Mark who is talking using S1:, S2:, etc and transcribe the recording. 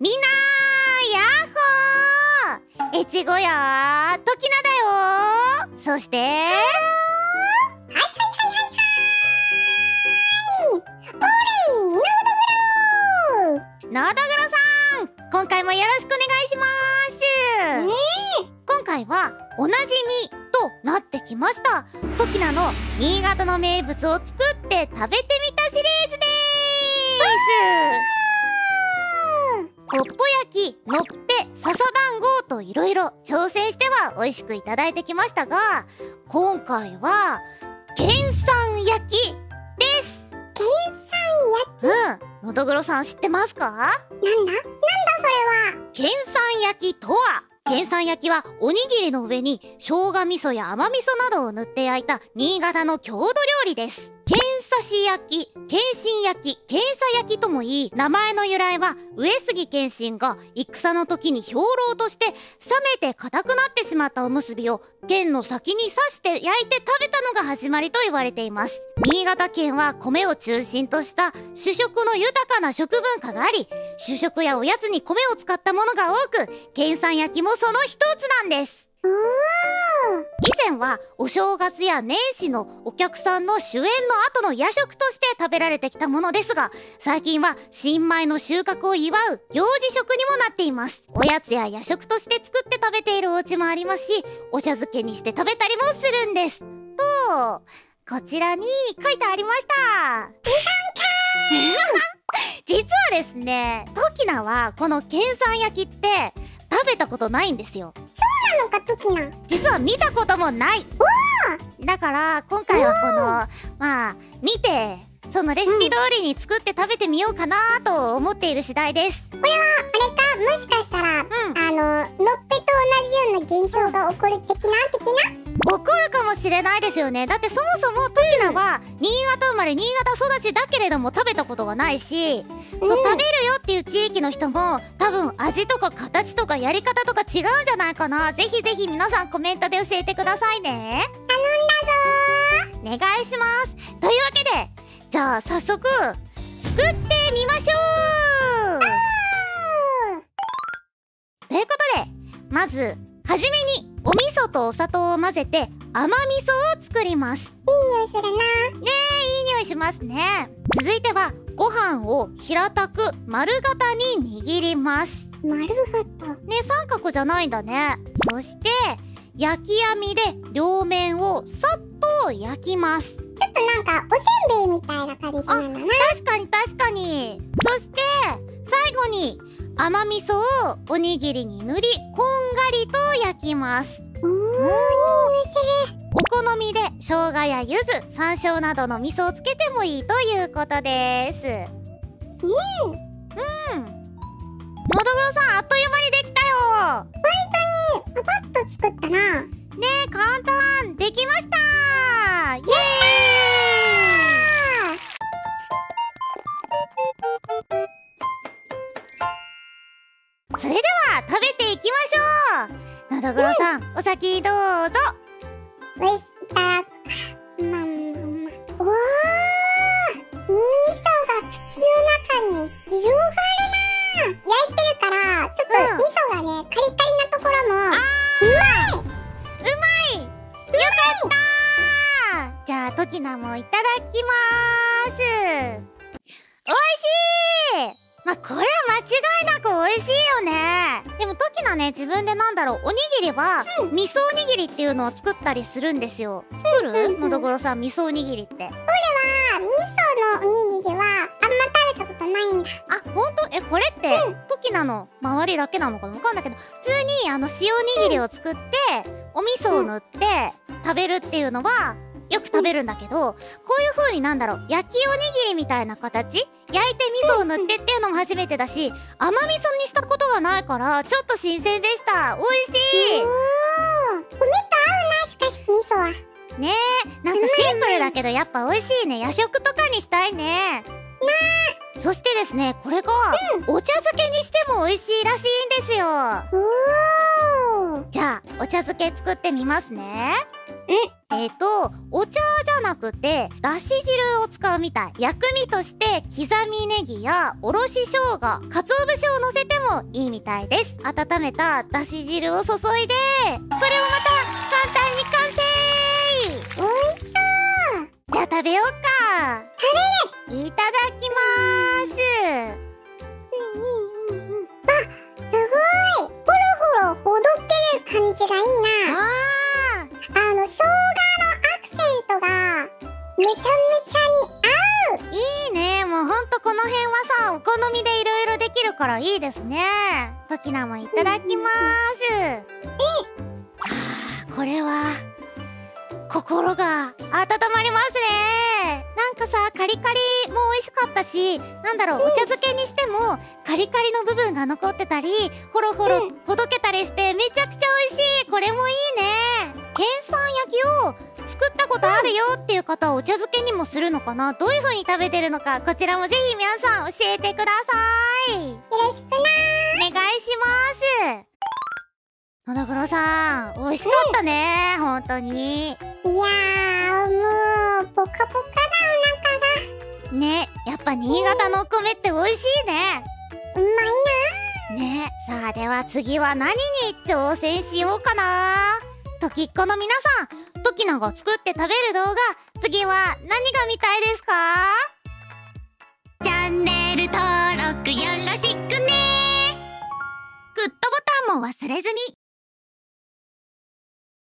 S1: みんなやっほー!越後やときなだよそしてはいはいはいはいナー!ダグロさん今回もよろしくお願いします。今回はおなじみとなってきましたトキナの新潟の名物を作って食べてみたシリーズですポッポ焼き、のっぺ、笹団子といろいろ挑戦しては美味しくいただいてきましたが今回は県産焼きです。
S2: 県産
S1: 焼き？うん。のどぐろさん知ってますか？なんだ？なんだ
S2: それは。
S1: 県産焼きとは？県産焼きはおにぎりの上に生姜味噌や甘味噌などを塗って焼いた新潟の郷土料理です。県刺し焼き県心焼き県佐焼きともいい名前の由来は上杉謙信が戦の時に兵糧として冷めて硬くなってしまったおむすびを剣の先に刺して焼いて食べたのが始まりと言われています。新潟県は米を中心とした主食の豊かな食文化があり主食やおやつに米を使ったものが多く県産焼きもその一つなんです。以前はお正月や年始のお客さんの主演の後の夜食として食べられてきたものですが最近は新米の収穫を祝う行事食にもなっています。おやつや夜食として作って食べているお家もありますしお茶漬けにして食べたりもするんです。とこちらに書いてありました。実はですねトキナはこの県産焼きって食べたことないんですよ
S2: のかトキナ。
S1: 実は見たこともない。だから今回はこのまあ見てそのレシピ通りに作って食べてみようかなと思っている次第です。
S2: これはあれか？もしかしたら、うん、あののっぺと同じような現象が起こる的
S1: れないですよね。だってそもそもトキナは新潟生まれ新潟育ちだけれども食べたことがないし、うん、そう食べるよっていう地域の人も多分味とか形とかやり方とか違うんじゃないかな。ぜひぜひ皆さんコメントで教えてくださいね。
S2: 頼
S1: んだぞお願いします。というわけでじゃあ早速作ってみましょう。ということでまずはじめにお味噌とお砂糖を混ぜて甘味噌を作ります。いい
S2: 匂いするな。ね
S1: えいい匂いしますね。続いてはご飯を平たく丸型に握ります。
S2: 丸型。
S1: ね三角じゃないんだね。そして焼き網で両面をさっと焼きます。ちょっ
S2: となんかおせんべいみたいな感じなんだな。
S1: 確かに確かに。そして最後に甘味噌をおにぎりに塗りこんがりと焼きます。お好みで生姜や柚子山椒などの味噌をつけてもいいということです。
S2: うん。
S1: うん。のどぐろさんあっという間にできたよそれでは食べていきましょう。のどぐろさん、うん、お先どうぞ。
S2: おいしたまんまおー。味噌が口の中に広がるな焼いてるからちょっと味噌がね、うん、カリカリなところもうまい。う
S1: まい。よかったじゃあトキナもいただきます。おいしいまあ、これは間違いなく美味しいよね。でもトキナね自分でなんだろうおにぎりは、うん、味噌おにぎりっていうのを作ったりするんですよ。作る、のどぐろさん味噌おにぎりって。俺は
S2: 味噌のおにぎりはあんま食べたことないんだ。
S1: あほんとえこれって、うん、トキナの？周りだけなのかな？わかんないけど普通にあの塩おにぎりを作って、お味噌を塗って食べるっていうのはよく食べるんだけどこういう風になんだろう焼きおにぎりみたいな形？焼いて味噌を塗ってっていうのも初めてだし甘味噌にしたことがないからちょっと新鮮でした。美味しい。
S2: 米と合うなしかし味噌は
S1: ねえなんかシンプルだけどやっぱ美味しい。ね夜食とかにしたい。ね
S2: な
S1: そしてですねこれが、お茶漬けにしても美味しい。らしい。んですよじゃあお茶漬け作ってみますね。え？っ、とお茶じゃなくてだし汁を使うみたい。薬味として刻みネギやおろし生姜鰹節を乗せてもいいみたいです。温めただし汁を注いで。これをまた簡単に完成。
S2: 美味しそう。
S1: じゃあ食べようか。食べる。いただき
S2: がいいな。
S1: あ
S2: あの生姜のアクセントがめちゃめちゃに
S1: ーいいね。もうほんとこの辺はさお好みでいろいろできるからいいですね。ときなもいただきます。はあこれは心が温まりますねかさカリカリも美味しかったしなんだろうお茶漬けにしてもカリカリの部分が残ってたりほろほろほどけたりしてめちゃくちゃ美味しい。これもいいね。県産焼きを作ったことあるよっていう方はお茶漬けにもするのかな？どういう風に食べてるのかこちらもぜひ皆さん教えてください。
S2: よろしくな
S1: お願いします。野田黒さん美味しかったね本当に。
S2: いやーもうポカポカだ
S1: ね。やっぱ新潟のお米って美味しいね。
S2: うまい
S1: ね。さあでは次は何に挑戦しようかな。ときっこの皆さんトキナが作って食べる動画次は何が見たいですか？チャンネル登録よろしくね。グッドボタンも忘れずに